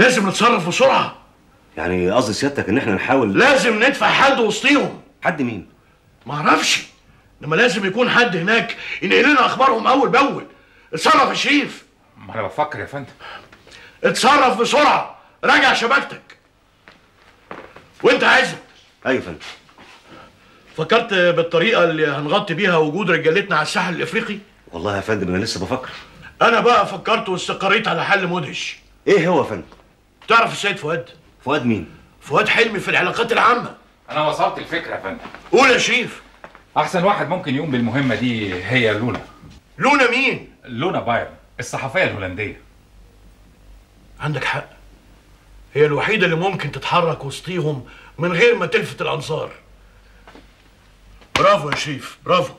لازم نتصرف بسرعة. يعني قصدي سيادتك إن إحنا نحاول لازم ندفع حد وسطيهم. حد مين؟ معرفش إنما لازم يكون حد هناك ينقل لنا أخبارهم أول بأول. اتصرف يا شريف. ما أنا بفكر يا فندم. اتصرف بسرعة. راجع شبكتك وأنت عايزك أيوه فندم. فكرت بالطريقة اللي هنغطي بيها وجود رجالتنا على الساحل الإفريقي؟ والله يا فندم أنا لسه بفكر. أنا بقى فكرت واستقريت على حل مدهش. إيه هو يا فندم؟ تعرف السيد فؤاد؟ فؤاد مين؟ فؤاد حلمي في العلاقات العامة. أنا وصلت الفكرة يا فندم. قول يا شريف. أحسن واحد ممكن يقوم بالمهمة دي هي لونا لونا مين؟ لونا بايرن الصحفية الهولندية. عندك حق. هي الوحيدة اللي ممكن تتحرك وسطيهم من غير ما تلفت الانظار برافو يا شريف برافو.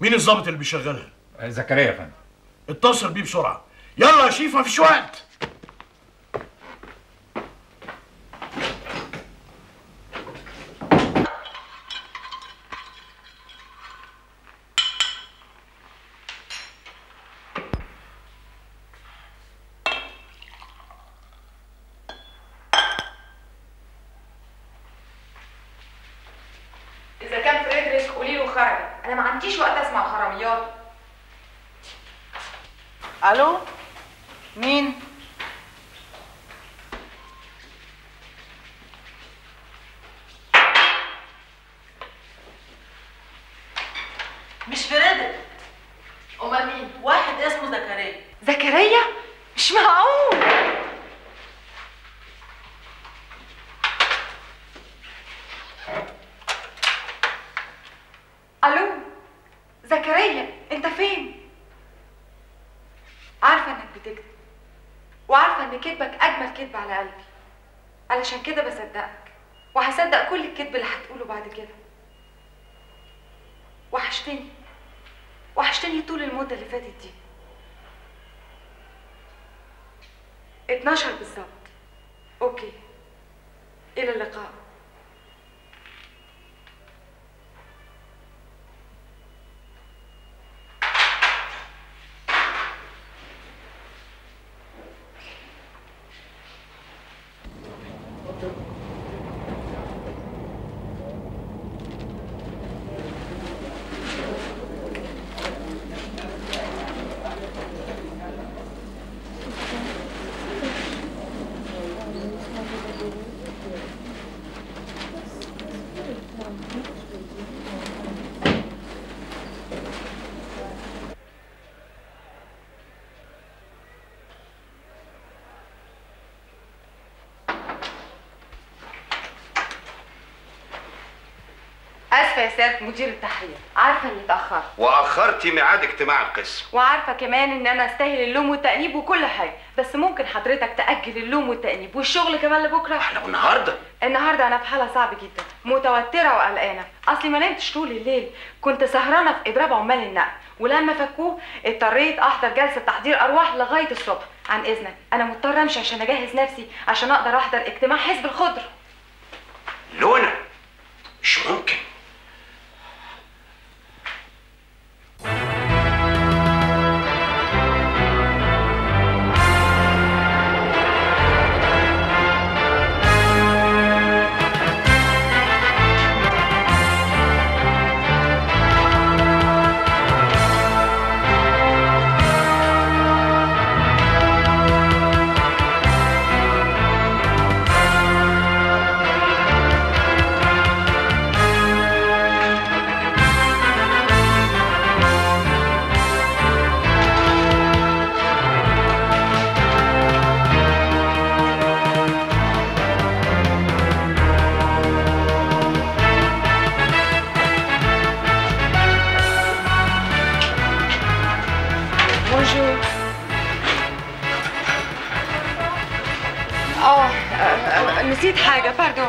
مين الضابط اللي بيشغلها؟ زكريا يا فندم. اتصل بيه بسرعة. يلا يا شريف مفيش وقت. أنا ما عنديش وقت أسمع حراميات ألو؟ مين مش فريدريك امال مين واحد اسمه زكريا زكريا مش معقول ألو زكريا انت فين عارفه انك بتكذب وعارفه ان كذبك أجمل كذب على قلبي. علشان كده بصدقك. وهصدق كل الكذب اللي هتقوله بعد كده. وحشتني. وحشتني طول المدة اللي فاتت دي. 12 بالظبط. أوكي. آسفة يا سيادة مدير التحرير. عارفة إني اتأخرت. واخرتي ميعاد اجتماع القسم. وعارفة كمان إن أنا أستاهل اللوم والتأنيب وكل حاجة. بس ممكن حضرتك تأجل اللوم والتأنيب والشغل كمان لبكرة؟ إحنا النهارده. النهارده أنا في حالة صعبة جدا. متوترة وقلقانة. أصلي ما نمتش طول الليل. كنت سهرانة في إضراب عمال النقل. ولما فكوه اضطريت أحضر جلسة تحضير أرواح لغاية الصبح. عن إذنك. أنا مضطره امشي عشان أجهز نفسي عشان أقدر أحضر اجتماع حزب الخضر. لونا مش ممكن. آه آه، آه، نسيت حاجة باردون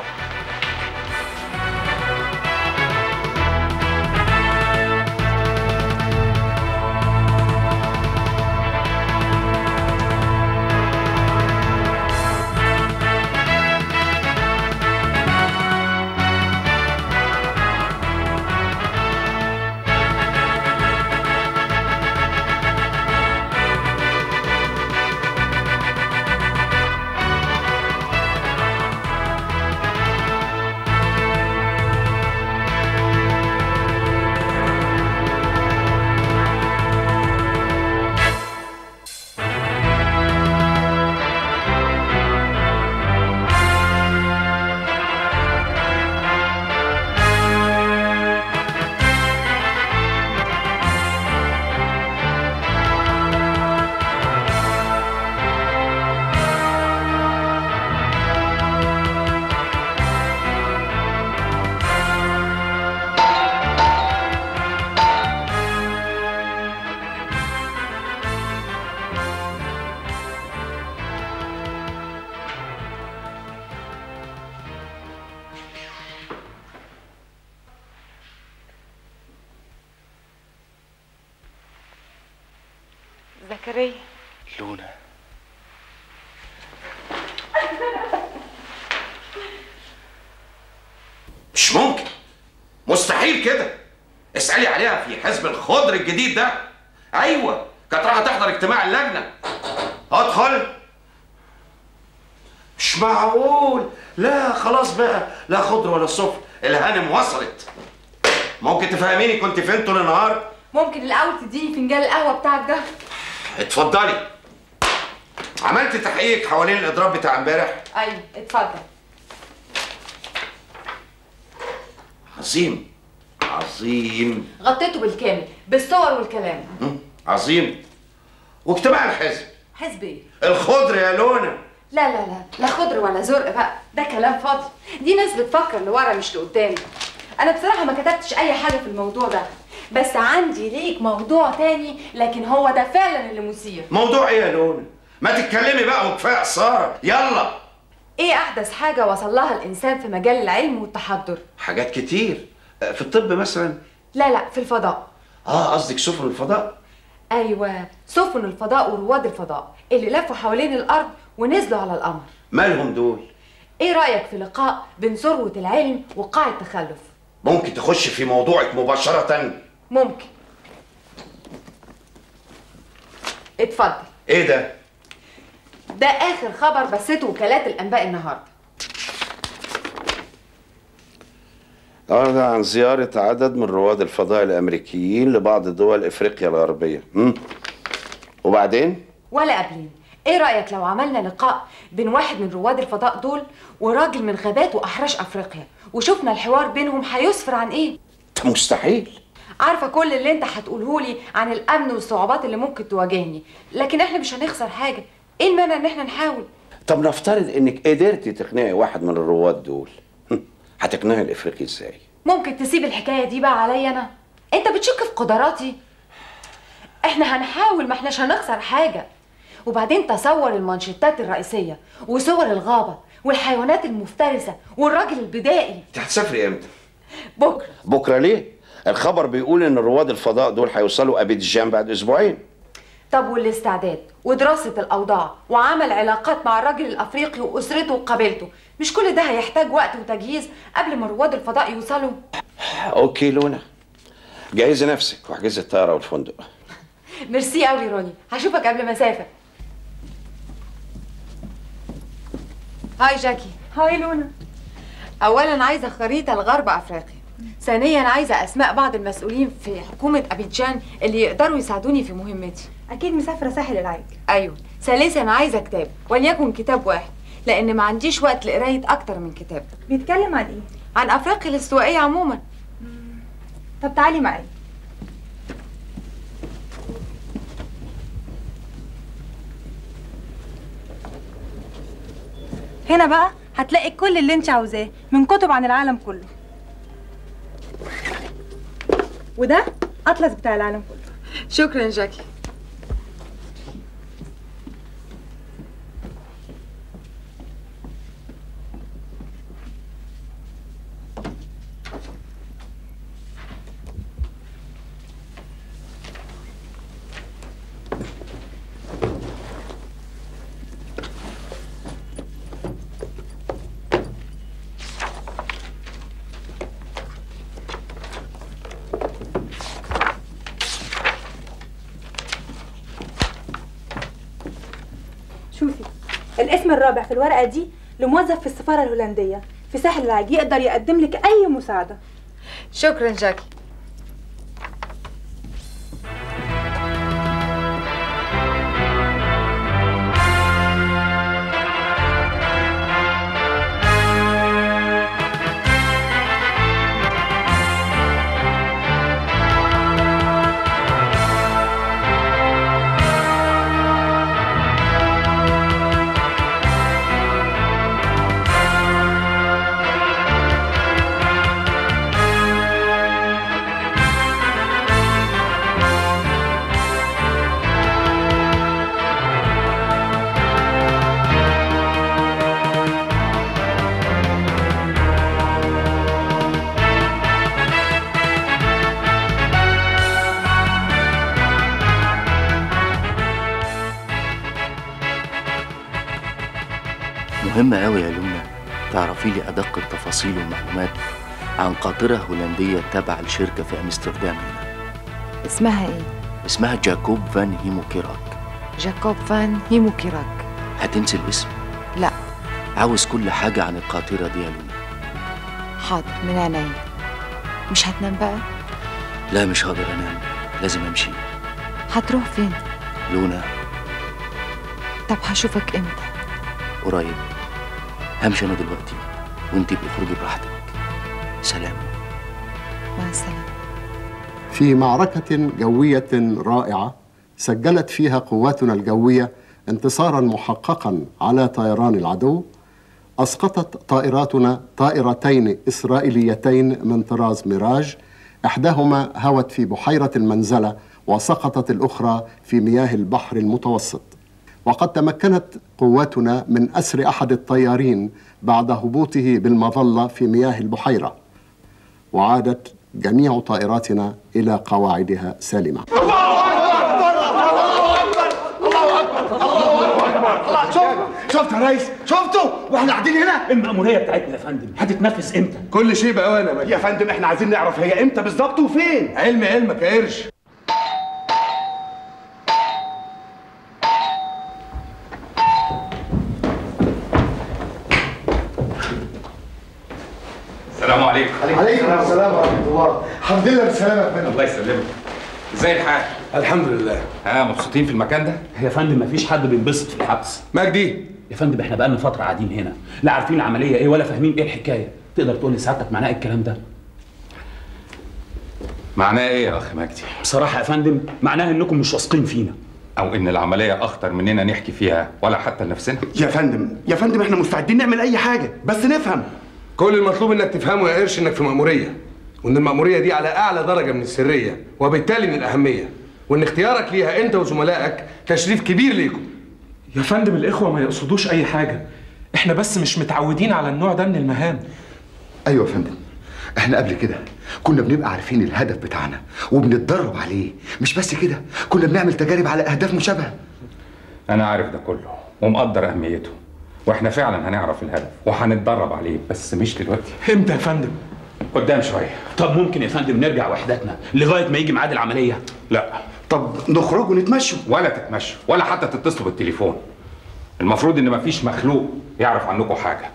زكريا لونا مش ممكن. مستحيل كده. اسألي عليها في حزب الخضر الجديد ده. أيوه كانت رايحة تحضر اجتماع اللجنة. أدخل. مش معقول. لا خلاص بقى. لا خضر ولا صفر الهانم وصلت. ممكن تفهميني كنت فين طول النهار؟ ممكن الأول تديني فنجان القهوة بتاعك ده. اتفضلي. عملت تحقيق حوالين الإضراب بتاع امبارح؟ أيوه اتفضل. عظيم. عظيم. غطيته بالكامل بالصور والكلام. عظيم. واجتماع الحزب. حزب إيه؟ الخضر يا لونا. لا لا لا لا خضر ولا زرق بقى. ده كلام فاضي. دي ناس بتفكر لورا مش لقدام. أنا بصراحة ما كتبتش أي حاجة في الموضوع ده. بس عندي ليك موضوع تاني لكن هو ده فعلا اللي مثير. موضوع إيه يا لونا ما تتكلمي بقى وكفاية قصاره يلا. إيه أحدث حاجة وصل لها الإنسان في مجال العلم والتحضر؟ حاجات كتير. في الطب مثلا؟ لا لا في الفضاء. آه قصدك سفن الفضاء؟ أيوه سفن الفضاء ورواد الفضاء اللي لفوا حوالين الأرض ونزلوا على القمر. مالهم دول؟ إيه رأيك في لقاء بين ثروة العلم وقاع التخلف ممكن تخش في موضوعك مباشرة. ممكن. اتفضل. إيه ده؟ ده آخر خبر بثته وكالات الأنباء النهارده. أعلن عن زيارة عدد من رواد الفضاء الأمريكيين لبعض دول إفريقيا الغربية. مم. وبعدين؟ ولا قبلين. إيه رأيك لو عملنا لقاء بين واحد من رواد الفضاء دول وراجل من غابات وأحراش أفريقيا؟ وشفنا الحوار بينهم هيسفر عن إيه؟ مستحيل. عارفة كل اللي انت هتقوله لي عن الأمن والصعوبات اللي ممكن تواجهني لكن إحنا مش هنخسر حاجة إيه المانع ان إحنا نحاول طب نفترض إنك قدرتي تقنعي واحد من الرواد دول. هتقنعي الإفريقي إزاي؟ ممكن تسيب الحكاية دي بقى عليا أنا انت بتشك في قدراتي إحنا هنحاول ما احناش هنخسر حاجة وبعدين تصور المانشيتات الرئيسية وصور الغابة والحيوانات المفترسة والراجل البدائي أنت هتسافري إمتى؟ بكرة بكرة ليه؟ الخبر بيقول إن رواد الفضاء دول هيوصلوا أبيدجان بعد أسبوعين. طب والاستعداد ودراسة الأوضاع وعمل علاقات مع الراجل الأفريقي وأسرته وقبيلته مش كل ده هيحتاج وقت وتجهيز قبل ما رواد الفضاء يوصلوا؟ okay لونا. جهزي نفسك واحجزي الطيارة والفندق. ميرسي قوي روني. هشوفك قبل ما أسافر. hi جاكي. hi لونا. اولا عايزة خريطة لغرب أفريقيا. ثانيا عايزة أسماء بعض المسؤولين في حكومة أبيجان اللي يقدروا يساعدوني في مهمتي. أكيد مسافرة ساحل العاج. أيوه. ثالثا عايزة كتاب وليكن كتاب واحد لأن ما عنديش وقت لقراية أكتر من كتاب. بيتكلم عن إيه؟ عن افريقيا الاستوائية عموما. طب تعالي معايا. هنا بقى هتلاقي كل اللي انت عاوزاه من كتب عن العالم كله. وده أطلس بتاع العالم كله. شكرا جاكي. الاسم الرابع في الورقة دي لموظف في السفارة الهولندية. في ساحل العاج يقدر يقدم لك أي مساعدة. شكرا جاكي. أدق التفاصيل والمعلومات عن قاطرة هولندية تابعة لشركة في أمستردام. هنا اسمها إيه؟ اسمها جاكوب فان هيموكيراك. جاكوب فان هيموكيراك. هتنسي الاسم؟ لا. عاوز كل حاجة عن القاطرة دي يا لونا حاضر من عينيا. مش هتنام بقى؟ لا مش هقدر أنام. لازم أمشي. هتروح فين؟ لونا. طب هشوفك إمتى؟ قريب. همشي أنا دلوقتي. وانتي ابقي اخرجي براحتك. سلام. مع السلامة. في معركة جوية رائعة سجلت فيها قواتنا الجوية انتصارا محققا على طيران العدو أسقطت طائراتنا طائرتين إسرائيليتين من طراز ميراج إحداهما هوت في بحيرة المنزلة وسقطت الأخرى في مياه البحر المتوسط. وقد تمكنت قواتنا من أسر أحد الطيارين بعد هبوطه بالمظلة في مياه البحيرة وعادت جميع طائراتنا إلى قواعدها سالمة. شفت يا ريس؟ شفته؟ وإحنا قاعدين هنا. المأمورية بتاعتنا يا فندم هتتنفذ إمتى؟ كل شيء بأوانه يا فندم إحنا عايزين نعرف هي إمتى بالظبط وفين. علم علمك يا قرش السلام عليكم. عليكم السلام ورحمة الله. الحمد لله بالسلامه يا فندم. الله يسلمك. إزاي الحال؟ الحمد لله. ها مبسوطين في المكان ده؟ يا فندم مفيش حد بينبسط في الحبس. مجدي. يا فندم إحنا بقالنا فترة قاعدين هنا. لا عارفين العملية إيه ولا فاهمين إيه الحكاية. تقدر تقول لسعادتك معناه إيه الكلام ده؟ معناه إيه يا اخ مجدي؟ بصراحة يا فندم معناها انكم مش واثقين فينا. أو ان العملية اخطر مننا نحكي فيها ولا حتى لنفسنا؟ يا فندم يا فندم إحنا مستعدين نعمل اي حاجة بس نفهم. كل المطلوب إنك تفهمه يا قرش إنك في مأمورية وإن المأمورية دي على أعلى درجة من السرية وبالتالي من الأهمية. وإن اختيارك ليها أنت وزملائك تشريف كبير ليكم. يا فندم الإخوة ما يقصدوش أي حاجة. إحنا بس مش متعودين على النوع ده من المهام. أيوه يا فندم. إحنا قبل كده كنا بنبقى عارفين الهدف بتاعنا وبنتدرب عليه. مش بس كده كنا بنعمل تجارب على أهداف مشابهة. أنا عارف ده كله ومقدر أهميته. وإحنا فعلا هنعرف الهدف وهنتدرب عليه بس مش دلوقتي. إمتى يا فندم؟ قدام شوية. طب ممكن يا فندم نرجع وحداتنا لغاية ما يجي ميعاد العملية؟ لا. طب نخرج ونتمشوا. ولا تتمشوا ولا حتى تتصلوا بالتليفون. المفروض إن مفيش مخلوق يعرف عنكم حاجة.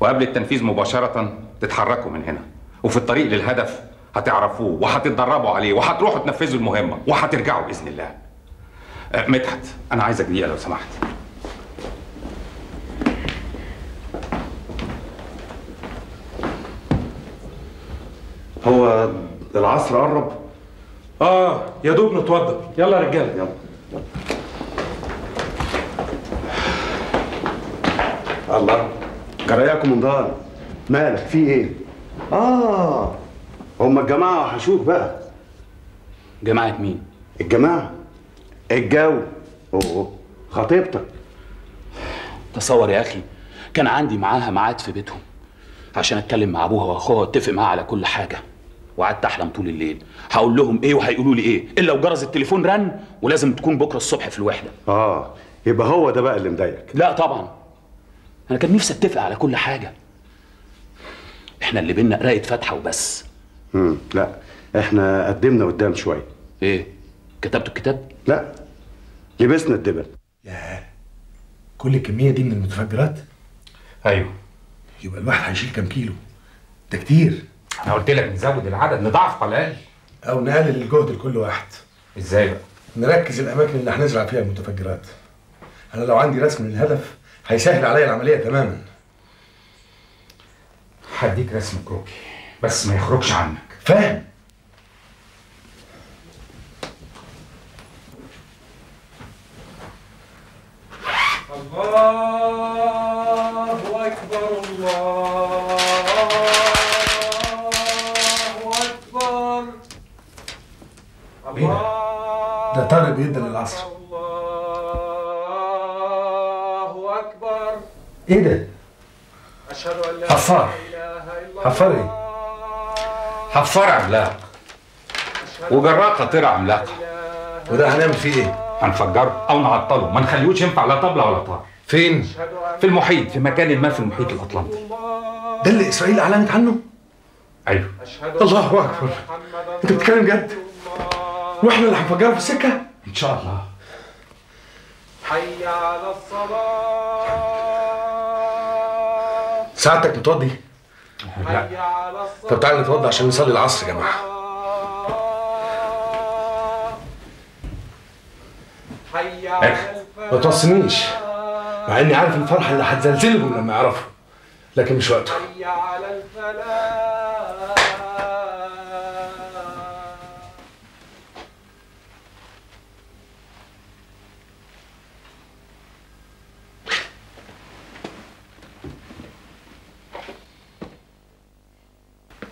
وقبل التنفيذ مباشرة تتحركوا من هنا. وفي الطريق للهدف هتعرفوه وهتتدربوا عليه وهتروحوا تنفذوا المهمة وهترجعوا بإذن الله. أه، مدحت أنا عايزك دقيقة لو سمحت. هو العصر قرب. آه يا دوب نتوضى يلا يا رجالة. يلا الله. جرى يا كومندان مالك؟ في إيه؟ آه. هما الجماعة وحشوك بقى. جماعة مين؟ الجماعة. الجو. أوه خطيبتك. تصور يا أخي كان عندي معاها ميعاد في بيتهم. عشان أتكلم مع أبوها وأخوها وأتفق معاها على كل حاجة. وقعدت أحلم طول الليل. هقول لهم إيه وهيقولوا لي إيه؟ إلا وجرس التليفون رن ولازم تكون بكرة الصبح في الوحدة. آه يبقى هو ده بقى اللي مضايقك. لا طبعا. أنا كان نفسي أتفق على كل حاجة. إحنا اللي بينا قراية فاتحة وبس. امم لا إحنا قدمنا قدام شوية. إيه؟ كتبتوا الكتاب؟ لا لبسنا الدبل. كل الكمية دي من المتفجرات؟ أيوه. يبقى الواحد هيشيل كام كيلو؟ ده كتير. أنا قلت لك نزود العدد نضاعف على الاقل أو نقلل الجهد لكل واحد. إزاي بقى؟ نركز الاماكن اللي هنزرع فيها المتفجرات. أنا لو عندي رسم للهدف هيسهل عليا العملية تماما. هديك رسم كروكي بس ما يخرجش عنك. فاهم؟ الله! طارق بيدن العصر الله أكبر إيه ده؟ أشهد أن لا حفار حفار إيه؟ حفار عملاق وجراء خطيرة عملاقة وده هنعمل فيه إيه؟ هنفجره أو نعطله ما نخليهوش ينفع لا طبلة ولا طار فين؟ في المحيط في مكان ما في المحيط الأطلنطي ده اللي إسرائيل أعلنت عنه؟ أيوه الله أكبر أنت بتتكلم جد؟ وإحنا اللي هنفجره في السكة؟ ان شاء الله حي على الصلاة. ساعتك متوضي؟ حي على الصلاة. طب تعالى نتوضى عشان نصلي العصر يا جماعة. حي على ما توصنيش مع إني عارف الفرحة اللي هتزلزلهم لما يعرفوا. لكن مش وقته. حي على الفلاح.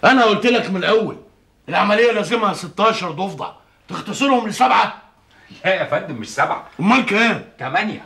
أنا قلت لك من الأول العملية لازمها 16 ضفدع تختصرهم لسبعة. لا يا فندم مش سبعة. أمال كام؟ ثمانيه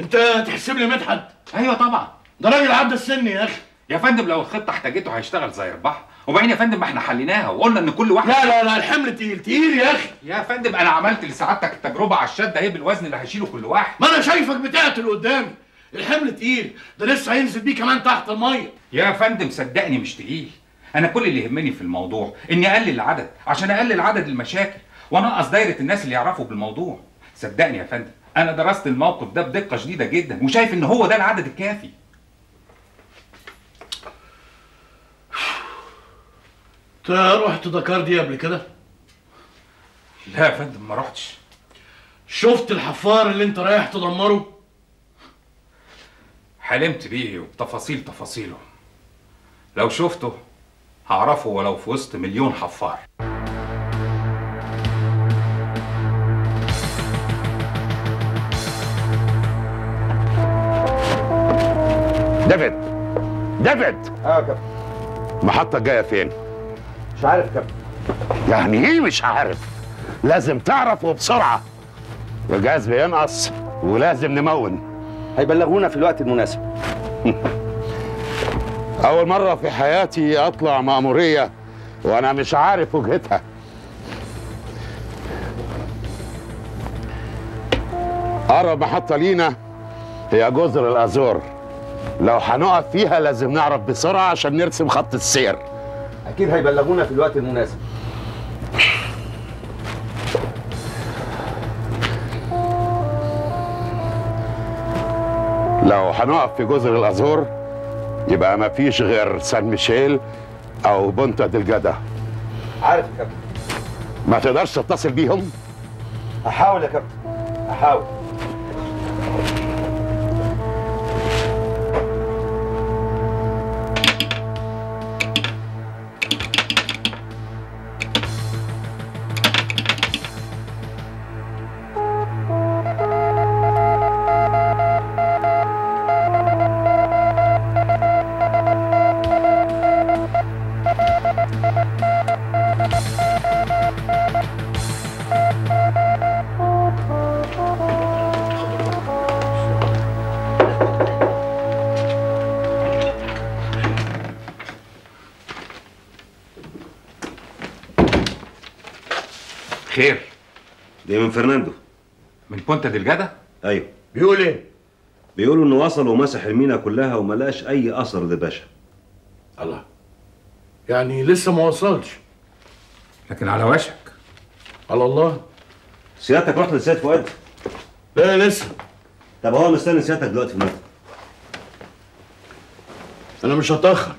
أنت تحسب لي مدحت؟ أيوه طبعا. ده راجل عدى السن يا أخي. يا فندم لو الخطة احتاجته هيشتغل زي البحر. وبعدين يا فندم ما إحنا حليناها وقلنا إن كل واحد لا لا لا الحمل تقيل تقيل يا أخي. يا فندم أنا عملت لسعادتك التجربة على الشده إيه بالوزن اللي هيشيله كل واحد؟ ما أنا شايفك بتقتل قدامي. الحمل تقيل ده لسه هينزل بيه كمان تحت المية. يا فندم صدقني مش تقيل. أنا كل اللي يهمني في الموضوع إني أقلل العدد عشان أقلل عدد المشاكل وأنقص دايرة الناس اللي يعرفوا بالموضوع. صدقني يا فندم أنا درست الموقف ده بدقة شديدة جدا وشايف إن هو ده العدد الكافي. أنت رحت دكار دي قبل كده؟ لا يا فندم ما رحتش. شفت الحفار اللي أنت رايح تدمره؟ حلمت بيه وبتفاصيل تفاصيله. لو شفته هعرفه ولو في وسط مليون حفار. ديفيد ديفيد آه يا كابتن. المحطة الجاية فين؟ مش عارف يا كابتن. يعني إيه مش عارف؟ لازم تعرف وبسرعة الجهاز بينقص ولازم نمون. هيبلغونا في الوقت المناسب. أول مرة في حياتي أطلع مأمورية وأنا مش عارف وجهتها. أقرب محطة لينا هي جزر الأزور. لو هنقف فيها لازم نعرف بسرعة عشان نرسم خط السير. أكيد هيبلغونا في الوقت المناسب. لو هنقف في جزر الأزور يبقى مفيش غير سان ميشيل أو بونتا دلجادا عارف يا كابتن. ما تقدرش تتصل بيهم؟ هحاول يا كابتن. هحاول فرناندو. من بونتا دلجادا أيوه. بيقول إيه؟ بيقولوا إنه وصل ومسح المينا كلها وما لقاش أي أثر لباشا الله. يعني لسه ما وصلش. لكن على وشك. على الله. سيادتك رحت لسيد فؤاد؟ لا لسه. طب هو مستني سيادتك دلوقتي في المكتب. أنا مش هتأخر.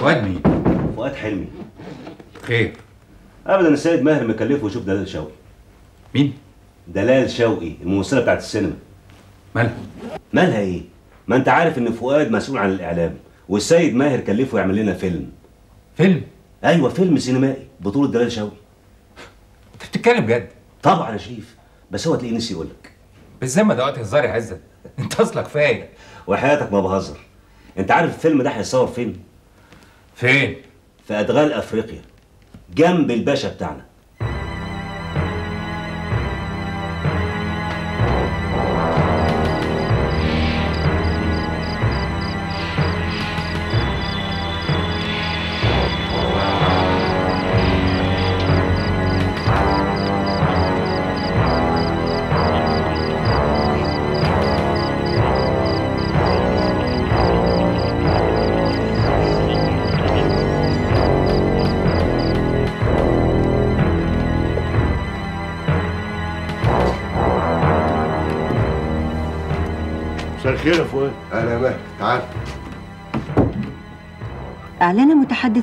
فؤاد مين؟ فؤاد حلمي. خير. ابدا السيد ماهر مكلفه يشوف دلال شوقي. مين؟ دلال شوقي الممثلة بتاعت السينما. مالها؟ مالها إيه؟ ما أنت عارف إن فؤاد مسؤول عن الإعلام والسيد ماهر كلفه يعمل لنا فيلم. فيلم؟ أيوه فيلم سينمائي بطولة دلال شوقي. أنت بتتكلم جد طبعا يا شريف بس هو تلاقيه نسي يقول لك بالذمة ده وقت هزار يا عزت. أنت أصلك فايق. وحياتك ما بهزر. أنت عارف الفيلم ده هيتصور فين؟ فين؟ في أدغال أفريقيا جنب الباشا بتاعنا.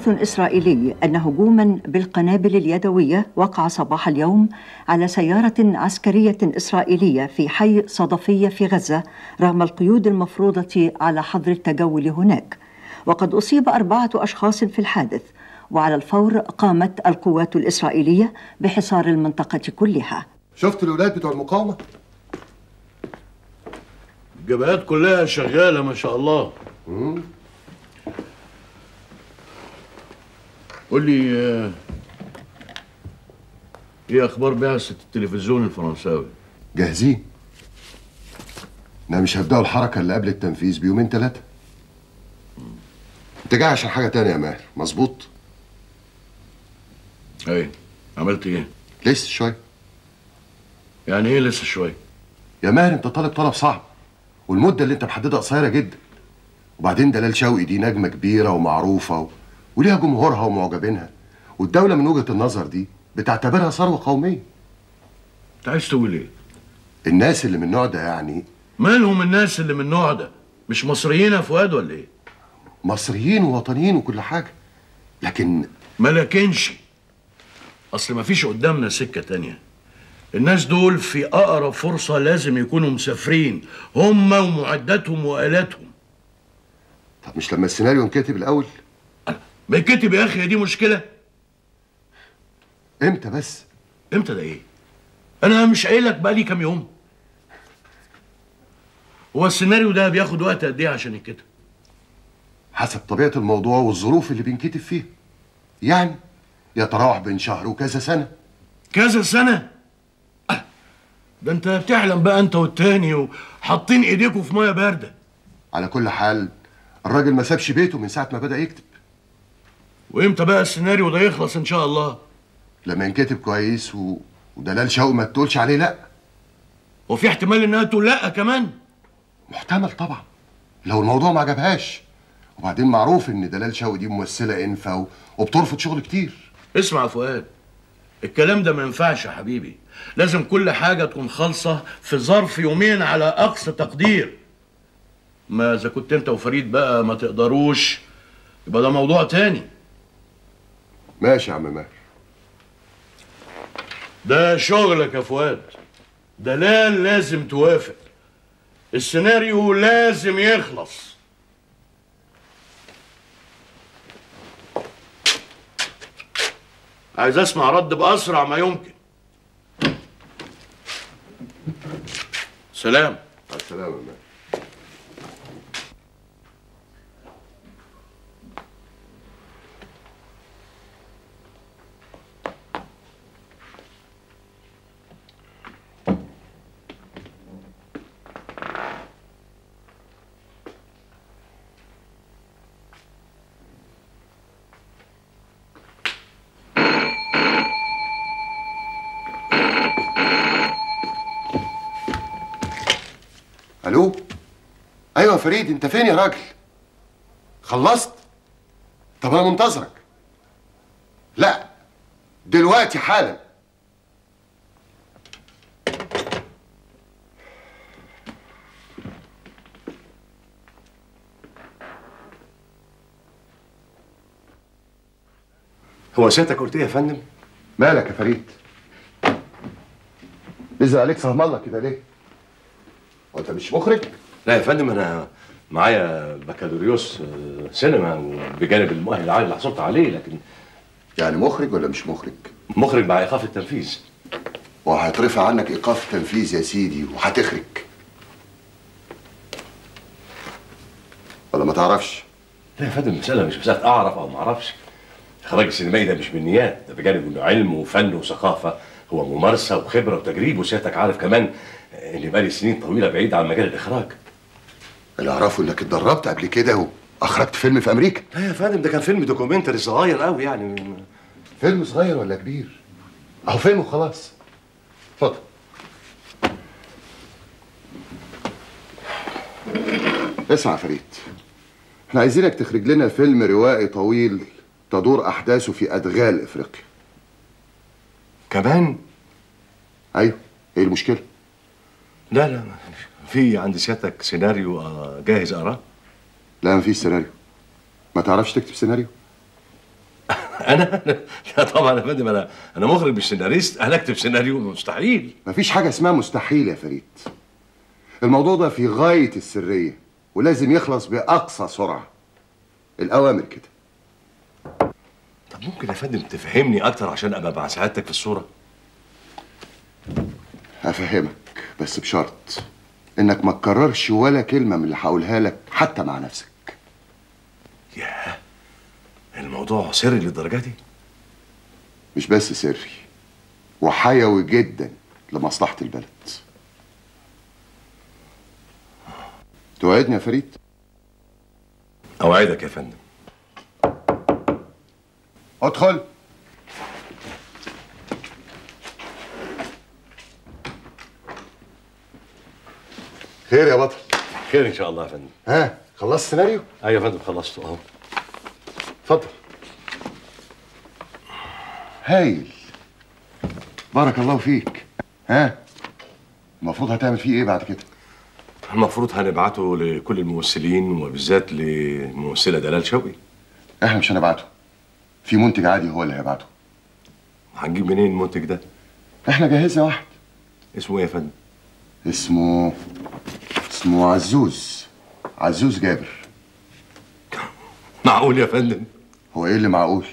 متحدث إسرائيلي أن هجوما بالقنابل اليدوية وقع صباح اليوم على سيارة عسكرية إسرائيلية في حي صدفية في غزة رغم القيود المفروضة على حظر التجول هناك. وقد أصيب أربعة أشخاص في الحادث وعلى الفور قامت القوات الإسرائيلية بحصار المنطقة كلها. شفت الولاد بتوع المقاومة؟ الجبهات كلها شغالة ما شاء الله. قول لي آه، إيه أخبار بعثة التلفزيون الفرنساوي؟ جاهزين. أنا مش هبدأوا الحركة اللي قبل التنفيذ بيومين ثلاثة أنت جاي عشان حاجة تانية يا ماهر مظبوط؟ إيه عملت إيه؟ لسه شوية. يعني إيه لسه شوية؟ يا ماهر أنت طالب طلب صعب والمدة اللي أنت محددها قصيرة جدا. وبعدين دلال شوقي دي نجمة كبيرة ومعروفة و... وليها جمهورها ومعجبينها. والدولة من وجهة النظر دي بتعتبرها ثروة قومية. انت عايز تقول إيه؟ الناس اللي من النوع ده يعني مالهم الناس اللي من النوع ده؟ مش مصريين يا فؤاد ولا إيه؟ مصريين ووطنيين وكل حاجة. لكن ما لكنش. اصل ما فيش قدامنا سكة تانية. الناس دول في أقرب فرصة لازم يكونوا مسافرين. هم ومعداتهم وآلاتهم. طب مش لما السيناريو انكتب الأول؟ ما يتكتب يا أخي هي دي مشكلة. إمتى بس؟ إمتى ده إيه؟ أنا مش قايل لك بقالي كام يوم. هو السيناريو ده بياخد وقت قد إيه عشان يتكتب؟ حسب طبيعة الموضوع والظروف اللي بينكتب فيها. يعني يتراوح بين شهر وكذا سنة. كذا سنة؟ آه، ده أنت بتحلم بقى أنت والتاني وحاطين إيديكوا في مية باردة. على كل حال الراجل ما سابش بيته من ساعة ما بدأ يكتب. وامتى بقى السيناريو ده يخلص إن شاء الله؟ لما ينكتب كويس و... ودلال شوقي ما تقولش عليه لأ. وفي احتمال إنها تقول لأ كمان؟ محتمل طبعا. لو الموضوع ما عجبهاش. وبعدين معروف إن دلال شوقي دي ممثلة إنفا و... وبترفض شغل كتير. اسمع يا فؤاد. الكلام ده ما ينفعش يا حبيبي. لازم كل حاجة تكون خالصة في ظرف يومين على أقصى تقدير. ما إذا كنت أنت وفريد بقى ما تقدروش يبقى ده موضوع تاني. ماشي يا عم ماهر. ده شغلك يا فؤاد. دلال لازم توافق. السيناريو لازم يخلص. عايز اسمع رد بأسرع ما يمكن. سلام. مع السلامة يا ماهر ألو أيوه يا فريد انت فين يا راجل؟ خلصت؟ طب أنا منتظرك. لا دلوقتي حالا. هو سيادتك قلت إيه يا فندم؟ مالك يا فريد؟ نزل عليك سهم الله كده ليه؟ هو أنت مش مخرج؟ لا يا فندم أنا معايا بكالوريوس آه، سينما بجانب المؤهل العالي اللي حصلت عليه لكن يعني مخرج ولا مش مخرج؟ مخرج مع إيقاف التنفيذ. وهيترفع عنك إيقاف تنفيذ يا سيدي وهتخرج. ولا ما تعرفش؟ لا يا فندم المسألة مش مسألة أعرف أو ما أعرفش. الإخراج السينمائي ده مش بالنيات ده بجانب إنه علم وفن وثقافة. هو ممارسة وخبرة وتجريب وسيادتك عارف كمان إني بقالي سنين طويلة بعيد عن مجال الإخراج. اللي اعرفه إنك اتدربت قبل كده وأخرجت فيلم في أمريكا؟ لا يا فندم ده كان فيلم documentary صغير قوي يعني. فيلم صغير ولا كبير؟ أهو فيلم وخلاص. اتفضل. اسمع يا فريد. إحنا عايزينك تخرج لنا فيلم روائي طويل تدور أحداثه في أدغال إفريقيا. كمان؟ أيوه. إيه المشكلة؟ لا لا في عند سيادتك سيناريو آه، جاهز اقراه لا مفيش سيناريو. ما تعرفش تكتب سيناريو؟ أنا؟ لا طبعا يا فندم أنا أنا مخرج مش سيناريست. أنا أكتب سيناريو مستحيل. مفيش حاجة اسمها مستحيل يا فريد. الموضوع ده في غاية السرية ولازم يخلص بأقصى سرعة. الأوامر كده. طب ممكن يا فندم تفهمني أكتر عشان أبقى مع سعادتك في الصورة؟ هفهمك بس بشرط. إنك ما تكررش ولا كلمة من اللي هقولها لك حتى مع نفسك. ياه الموضوع سري للدرجة دي؟ مش بس سري وحيوي جدا لمصلحة البلد. توعدني يا فريد؟ أوعدك يا فندم. ادخل. خير يا بطل. خير إن شاء الله يا فندم. ها خلصت سيناريو؟ أيوه يا فندم خلصته أهو. اتفضل. هايل. بارك الله فيك. ها؟ المفروض هتعمل فيه إيه بعد كده؟ المفروض هنبعته لكل الممثلين وبالذات للممثله دلال شوقي. إحنا مش هنبعته. في منتج عادي هو اللي هيبعته. هنجيب منين المنتج ده؟ إحنا جهزنا واحد. اسمه إيه يا فندم؟ اسمه اسمه عزوز. عزوز جابر. معقول يا فندم؟ هو إيه اللي معقول؟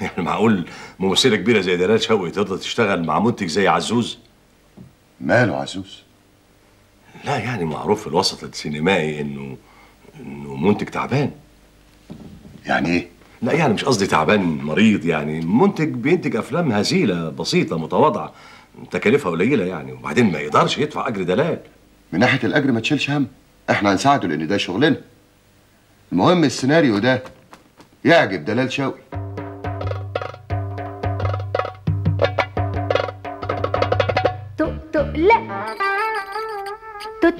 يعني معقول ممثلة كبيرة زي دلال شوقي تقدر تشتغل مع منتج زي عزوز؟ ماله عزوز؟ لا يعني معروف في الوسط السينمائي انه إنه منتج تعبان. يعني إيه؟ لا يعني مش قصدي تعبان مريض يعني. منتج بينتج أفلام هزيلة بسيطة متواضعة تكاليفها قليلة يعني وبعدين ما يقدرش يدفع أجر دلال. من ناحية الأجر ما تشيلش هم. إحنا هنساعده لأن ده شغلنا. المهم السيناريو ده يعجب دلال شوقي. تق تق لا. تق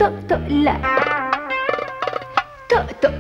تق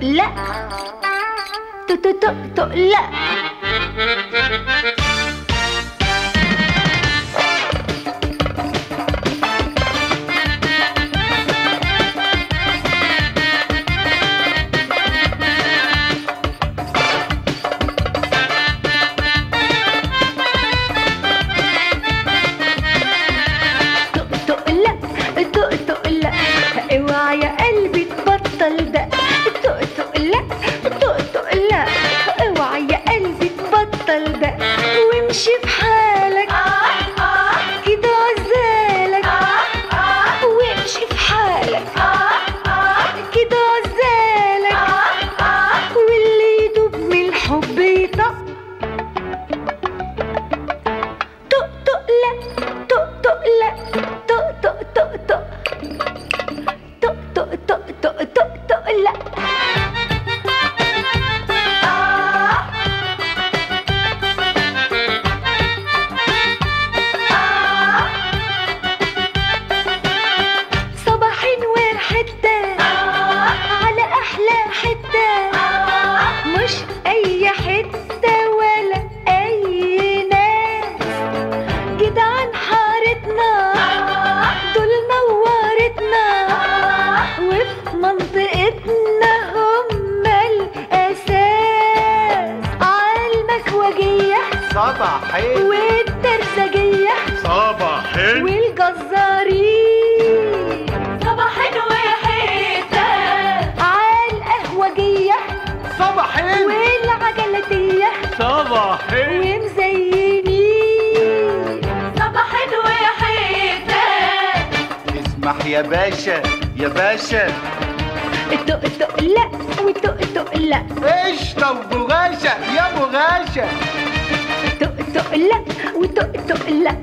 لا والتق التق لا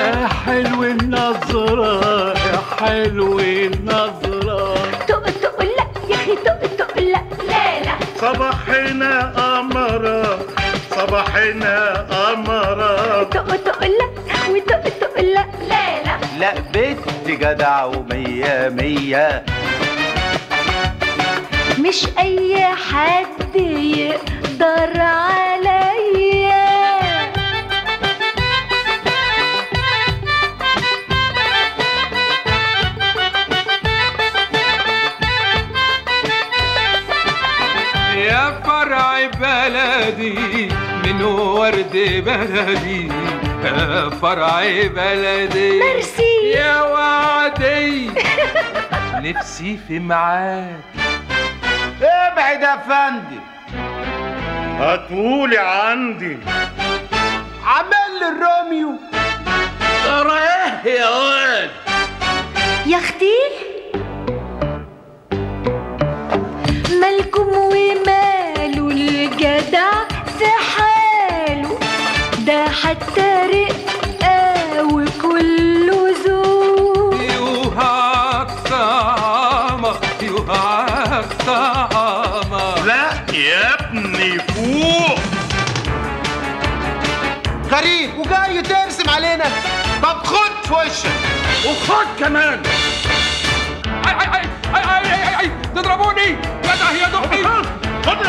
يا حلو النظرة يا حلو النظرة. تق التق لا يا أخي تق التق لا لا لا صباحنا قمرة صباحنا قمرة. تق تق لا وتق تق لا لا لا لا بنت جدع ومية مية. مش أي حد يقدر عليا. فرع بلدي من ورد بلدي. فرع بلدي. ميرسي يا وعدي. نفسي في ميعاد ابعد يا فندم. هتقولي عندي. عمل لي الروميو. ترى إيه يا واد. يا أختي. في وشك وخد كمان. اي اي اي اي اي اي تضربوني؟ جدع يا دقي. خد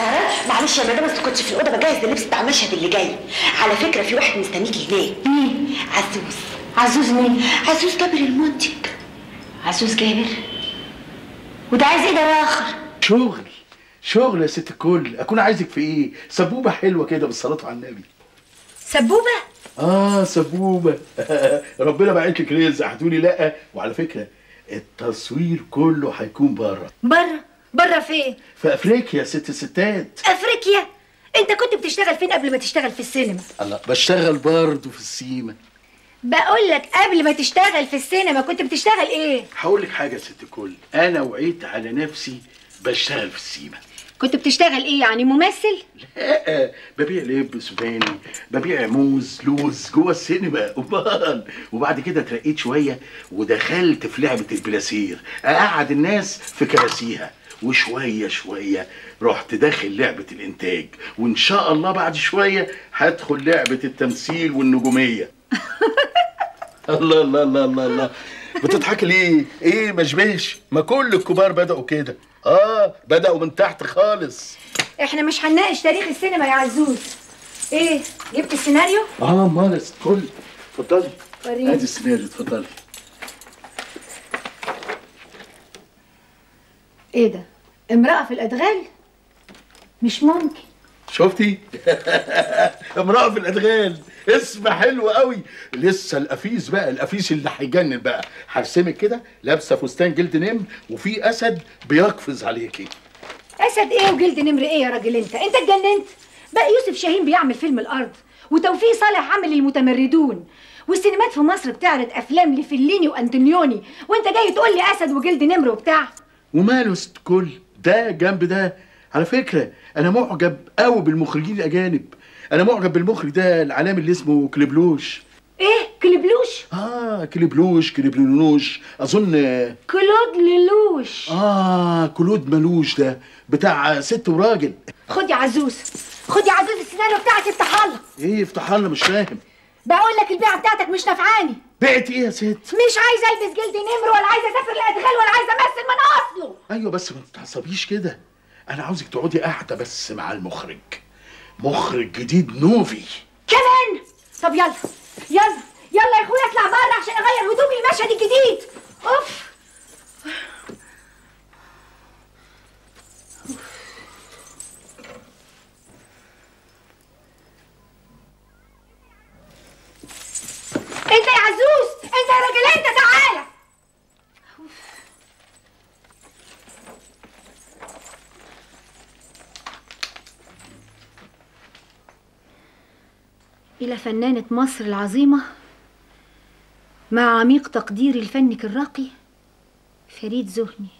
الاستعراض؟ معلش يا مدام أصل كنت في الأوضة بجهز اللبس بتاع المشهد اللي جاي. على فكرة في واحد مستنيكي هناك. مين؟ عزوز. عزوز مين؟ عزوز جابر المنتج. عزوز جابر؟ وده عايز إيه ده بقى آخر؟ شغل شغل يا ست الكل أكون عايزك في إيه سبوبة حلوة كده بالصلاة على النبي سبوبة؟ آه سبوبة ربنا بعت لك رزق هتقولي لأ وعلى فكرة التصوير كله هيكون بره بره؟ بره فين؟ في أفريقيا يا ست الستات أفريقيا؟ أنت كنت بتشتغل فين قبل ما تشتغل في السينما؟ الله بشتغل برضه في السيما بقول لك قبل ما تشتغل في السينما كنت بتشتغل إيه؟ هقول لك حاجة يا ست الكل أنا وعيت على نفسي بشتغل في السيما كنت بتشتغل إيه يعني ممثل؟ لا ببيع لب سوداني ببيع موز لوز جوه السينما أمال وبعد كده اترقيت شوية ودخلت في لعبة البلاسير أقعد الناس في كراسيها وشوية شوية رحت داخل لعبة الإنتاج وإن شاء الله بعد شوية هدخل لعبة التمثيل والنجومية. الله الله الله الله الله. بتضحكي ليه؟ إيه ما شبهش؟ ما كل الكبار بدأوا كده. آه بدأوا من تحت خالص. إحنا مش هنناقش تاريخ السينما يا عزوز. إيه جبت السيناريو؟ امال يا ست كل. اتفضلي. وريني. ادي السيناريو اتفضلي. إيه ده؟ امرأة في الأدغال؟ مش ممكن. شفتي؟ امرأة في الأدغال. اسم حلو قوي. لسه القفيس بقى القفيس اللي هيجنن بقى. هرسمك كده لابسة فستان جلد نمر وفي أسد بيقفز عليكي. أسد إيه وجلد نمر إيه يا راجل أنت؟ أنت اتجننت. بقى يوسف شاهين بيعمل فيلم الأرض وتوفيق صالح عامل المتمردون والسينمات في مصر بتعرض أفلام لفليني وانتونيوني وأنت جاي تقول لي أسد وجلد نمر وبتاع. وماله ست الكل. ده جنب ده. على فكرة أنا معجب قوي بالمخرجين الأجانب. أنا معجب بالمخرج ده العالمي اللي اسمه كليبلوش إيه؟ كليبلوش آه كليبلوش كليبلونوش أظن كلود ليلوش آه كلود ملوش ده. بتاع ست وراجل. خد يا عزوز. خد يا عزوز السيناريو بتاعك افتح الله إيه افتح لنا مش فاهم. بقول لك البيعه بتاعتك مش نافعاني. بعت إيه يا ست؟ مش عايزة ألبس جلد نمر ولا عايزة أسافر الادغال ولا عايزة أمثل من أصله. أيوه بس ما تتعصبيش كده. أنا عاوزك تقعدي قاعدة بس مع المخرج. مخرج جديد نوفي. كمان؟ طب يلا يلا يلا يا أخويا اطلع بره عشان أغير هدومي المشهد الجديد. أوف. انت يا عزوز انت يا راجل انت تعالى. إلى فنانة مصر العظيمة مع عميق تقديري لفنك الراقي فريد زهني.